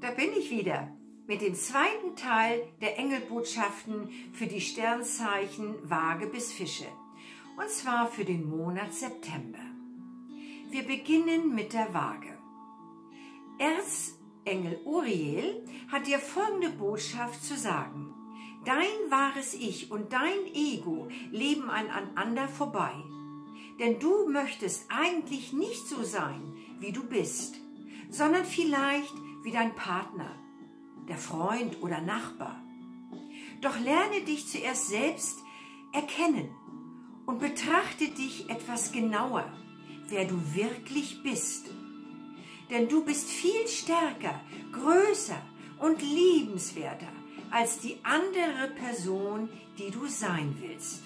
Da bin ich wieder mit dem zweiten Teil der Engelbotschaften für die Sternzeichen Waage bis Fische. Und zwar für den Monat September. Wir beginnen mit der Waage. Erzengel Uriel hat dir folgende Botschaft zu sagen. Dein wahres Ich und dein Ego leben aneinander vorbei. Denn du möchtest eigentlich nicht so sein, wie du bist, sondern vielleicht wie dein Partner, der Freund oder Nachbar. Doch lerne dich zuerst selbst erkennen und betrachte dich etwas genauer, wer du wirklich bist. Denn du bist viel stärker, größer und liebenswerter als die andere Person, die du sein willst.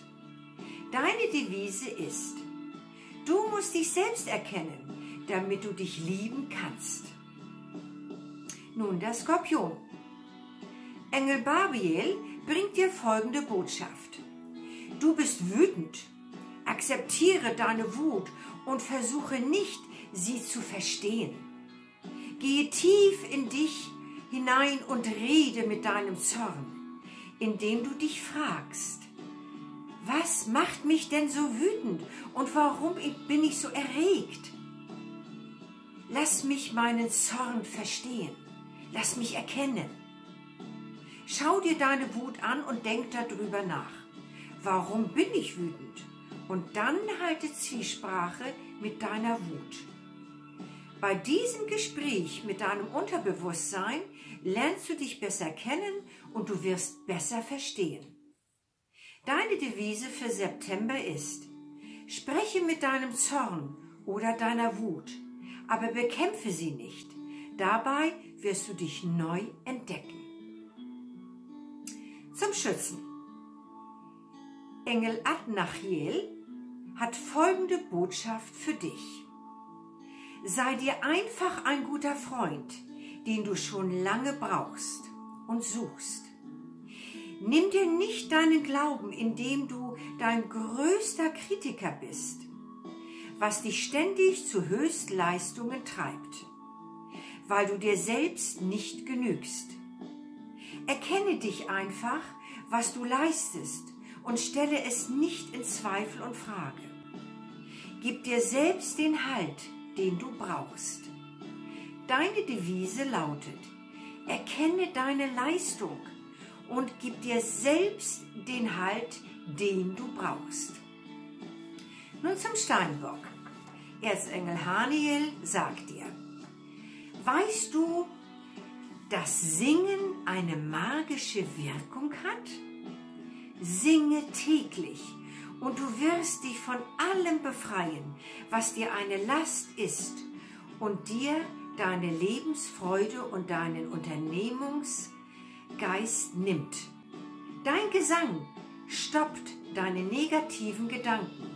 Deine Devise ist, du musst dich selbst erkennen, damit du dich lieben kannst. Nun der Skorpion. Engel Barbiel bringt dir folgende Botschaft. Du bist wütend. Akzeptiere deine Wut und versuche nicht, sie zu verstehen. Gehe tief in dich hinein und rede mit deinem Zorn, indem du dich fragst, was macht mich denn so wütend und warum bin ich so erregt? Lass mich meinen Zorn verstehen. Lass mich erkennen. Schau dir deine Wut an und denk darüber nach. Warum bin ich wütend? Und dann halte Zwiesprache mit deiner Wut. Bei diesem Gespräch mit deinem Unterbewusstsein lernst du dich besser kennen und du wirst besser verstehen. Deine Devise für September ist, spreche mit deinem Zorn oder deiner Wut, aber bekämpfe sie nicht. Dabei wirst du dich neu entdecken. Zum Schützen. Engel Adnachiel hat folgende Botschaft für dich. Sei dir einfach ein guter Freund, den du schon lange brauchst und suchst. Nimm dir nicht deinen Glauben, indem du dein größter Kritiker bist, was dich ständig zu Höchstleistungen treibt weil du dir selbst nicht genügst. Erkenne dich einfach, was du leistest und stelle es nicht in Zweifel und Frage. Gib dir selbst den Halt, den du brauchst. Deine Devise lautet, erkenne deine Leistung und gib dir selbst den Halt, den du brauchst. Nun zum Steinbock. Erzengel Haniel sagt dir, Weißt du, dass Singen eine magische Wirkung hat? Singe täglich und du wirst dich von allem befreien, was dir eine Last ist und dir deine Lebensfreude und deinen Unternehmungsgeist nimmt. Dein Gesang stoppt deine negativen Gedanken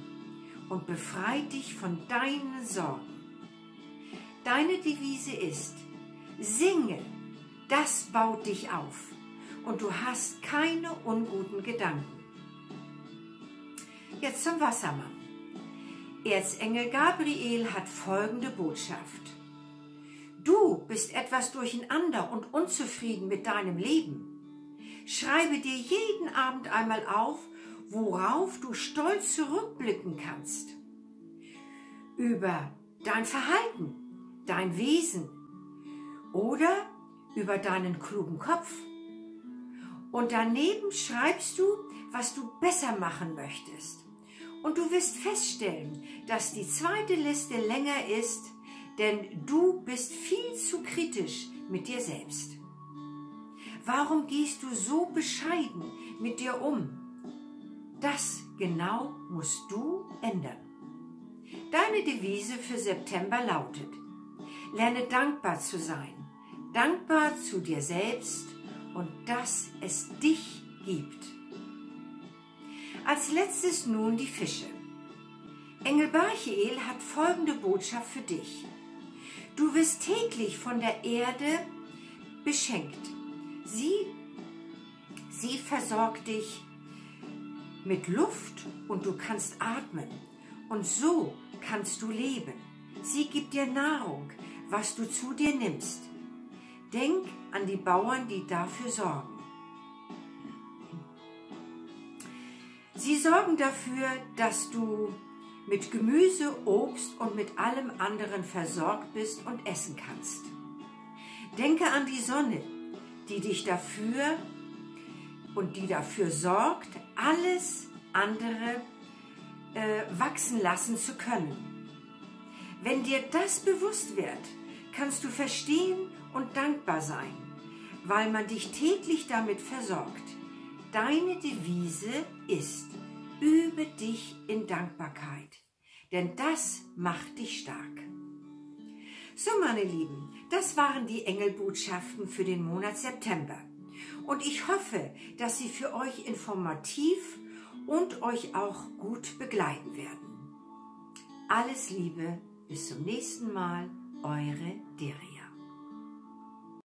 und befreit dich von deinen Sorgen. Deine Devise ist, singe, das baut dich auf und du hast keine unguten Gedanken. Jetzt zum Wassermann. Erzengel Gabriel hat folgende Botschaft. Du bist etwas durcheinander und unzufrieden mit deinem Leben. Schreibe dir jeden Abend einmal auf, worauf du stolz zurückblicken kannst. Über dein Verhalten, dein Wesen oder über deinen klugen Kopf. Und daneben schreibst du, was du besser machen möchtest. Und du wirst feststellen, dass die zweite Liste länger ist, denn du bist viel zu kritisch mit dir selbst. Warum gehst du so bescheiden mit dir um? Das genau musst du ändern. Deine Devise für September lautet, Lerne dankbar zu sein. Dankbar zu dir selbst und dass es dich gibt. Als letztes nun die Fische. Engel Barchiel hat folgende Botschaft für dich. Du wirst täglich von der Erde beschenkt. Sie, sie versorgt dich mit Luft und du kannst atmen. Und so kannst du leben. Sie gibt dir Nahrung, was du zu dir nimmst. Denk an die Bauern, die dafür sorgen. Sie sorgen dafür, dass du mit Gemüse, Obst und mit allem anderen versorgt bist und essen kannst. Denke an die Sonne, die dich dafür und die dafür sorgt, alles andere äh, wachsen lassen zu können. Wenn dir das bewusst wird, kannst du verstehen und dankbar sein, weil man dich täglich damit versorgt. Deine Devise ist, übe dich in Dankbarkeit, denn das macht dich stark. So, meine Lieben, das waren die Engelbotschaften für den Monat September. Und ich hoffe, dass sie für euch informativ und euch auch gut begleiten werden. Alles Liebe, bis zum nächsten Mal, eure Deria.